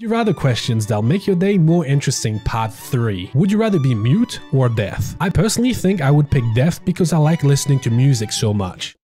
You rather questions that'll make your day more interesting part 3. Would you rather be mute or deaf? I personally think I would pick deaf because I like listening to music so much.